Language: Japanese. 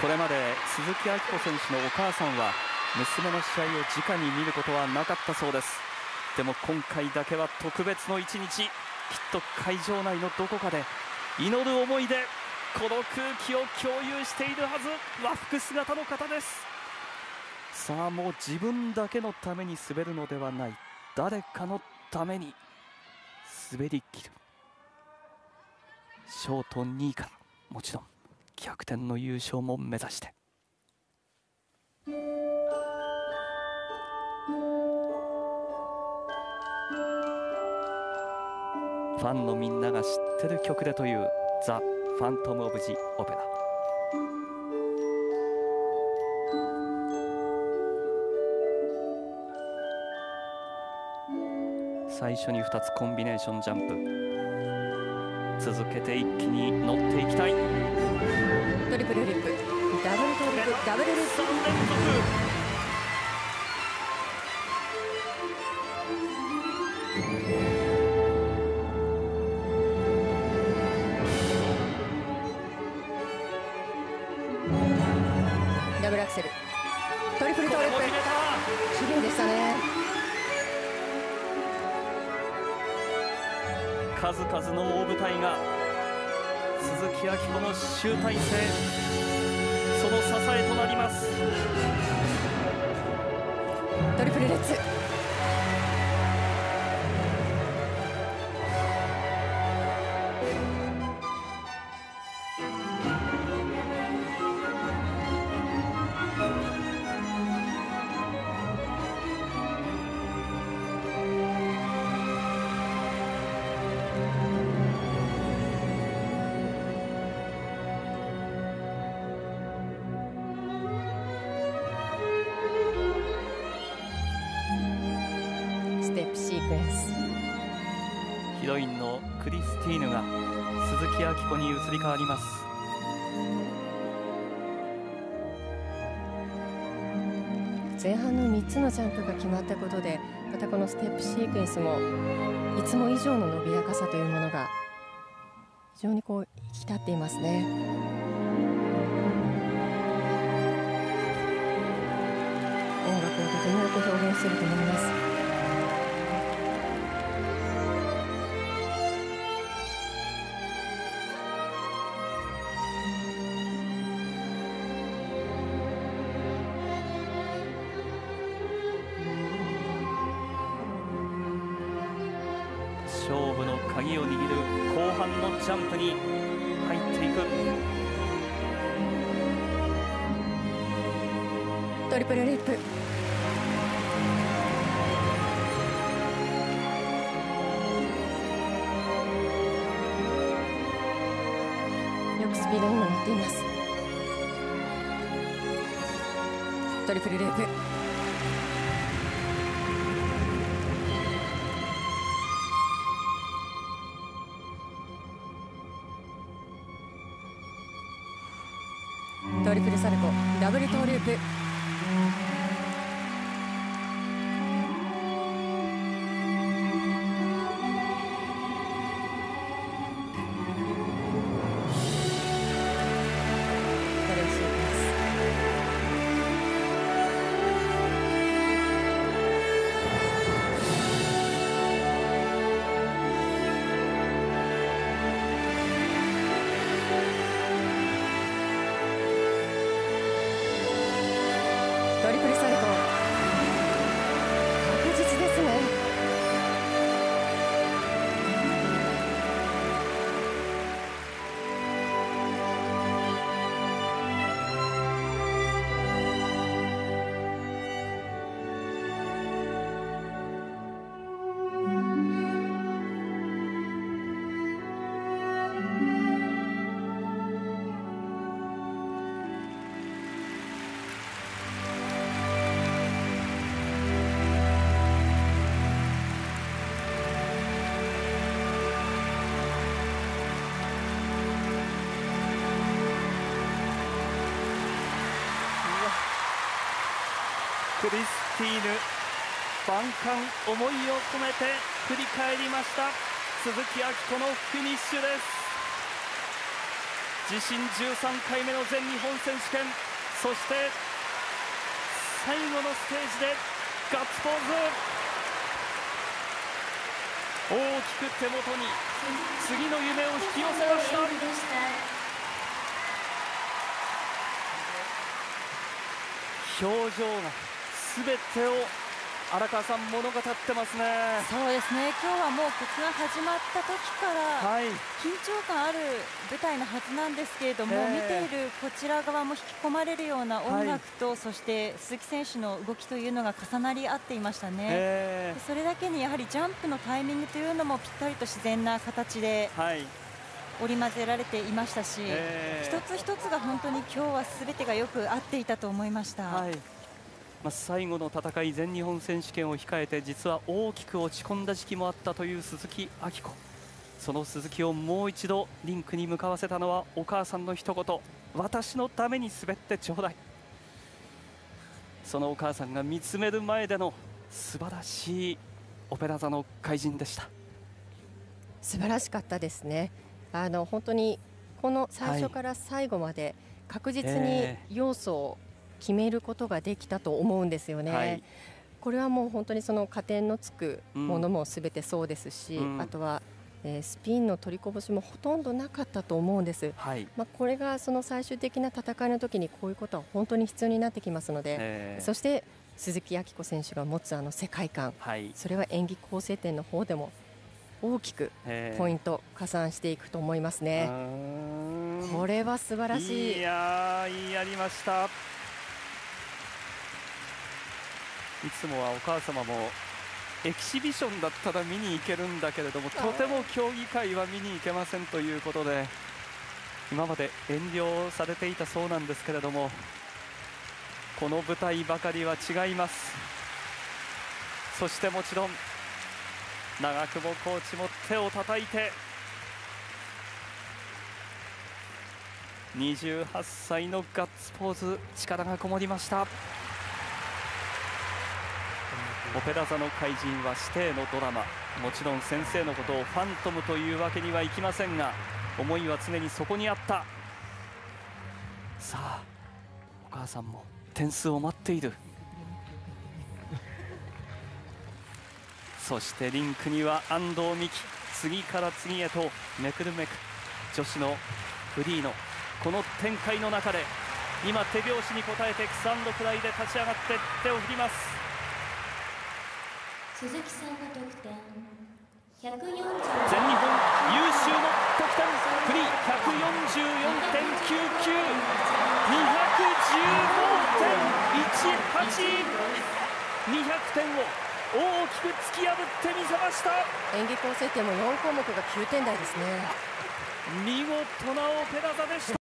これまで鈴木明子選手のお母さんは娘の試合を直に見ることはなかったそうです。でも今回だけは特別の一日きっと会場内のどこかで祈る思いでこの空気を共有しているはず。和服姿の方です。さあもう自分だけのために滑るのではない。誰かのために滑りきる。ショート2位からもちろん。逆転の優勝も目指して。ファンのみんなが知ってる曲でという「ザ・ファントム・オブ・ジ・オペラ」最初に2つコンビネーションジャンプ。続けて一気に乗っていきたい。トリプルリップダブルトリップ。ダブルリップ3連続ダブルアクセル。トリプルトーループ。これも決めた。綺麗でしたね数々の大舞台が鈴木明子の集大成その支えとなります。トリプルレッツ。テップシークエンスヒロインのクリスティーヌが鈴木明子に移り変わります。前半の3つのジャンプが決まったことでまたこのステップシークエンスもいつも以上の伸びやかさというものが非常にこう引き立っていますね。音楽をとてもよく表現していると思います勝負の鍵を握る後半のジャンプに入っていく。トリプルリップ。よくスピードにも乗っています。トリプルループ。トリプルサルコダブルトーループ。クリスティーヌ万感思いを込めて振り返りました。鈴木明子のフィニッシュです。自身13回目の全日本選手権。そして最後のステージでガッツポーズ。大きく手元に次の夢を引き寄せました。表情がすべてを荒川さん物語ってますね。そうですね。今日はもうここが始まった時から緊張感ある舞台のはずなんですけれども、見ているこちら側も引き込まれるような音楽と、はい、そして鈴木選手の動きというのが重なり合っていましたね。それだけにやはりジャンプのタイミングというのもぴったりと自然な形で、はい。織り交ぜられていましたし、一つ一つが本当に今日はすべてがよく合っていたと思いました。はいまあ、最後の戦い全日本選手権を控えて実は大きく落ち込んだ時期もあったという鈴木明子。その鈴木をもう一度リンクに向かわせたのはお母さんの一言。私のために滑ってちょうだい。そのお母さんが見つめる前での素晴らしいオペラ座の怪人でした。素晴らしかったですね。あの本当にこの最初から最後まで確実に要素を決めることができたと思うんですよね。はい、これはもう本当にその加点のつくものもすべてそうですし、うん、あとは、えー、スピンの取りこぼしもほとんどなかったと思うんです、はい、まあ、これがその最終的な戦いの時にこういうことは本当に必要になってきますので、そして鈴木明子選手が持つあの世界観、はい、それは演技構成点の方でも大きくポイント加算していくと思いますね。これは素晴らしい。いやいいやりました。いつもはお母様もエキシビションだったら見に行けるんだけれどもとても競技会は見に行けませんということで今まで遠慮されていたそうなんですけれどもこの舞台ばかりは違います。そしてもちろん長久保コーチも手を叩いて28歳のガッツポーズ力がこもりましたオペラ座の怪人は指定のドラマ。もちろん先生のことをファントムというわけにはいきませんが思いは常にそこにあった。さあお母さんも点数を待っている。そしてリンクには安藤美希次から次へとめくるめく女子のフリーのこの展開の中で今手拍子に応えてキスアンドクライで立ち上がって手を振ります。鈴木さんの得点。全日本優秀の得点フリー144.99、215.18、200点を大きく突き破ってみせました。演技構成点も4項目が9点台ですね。見事なオペラ座でした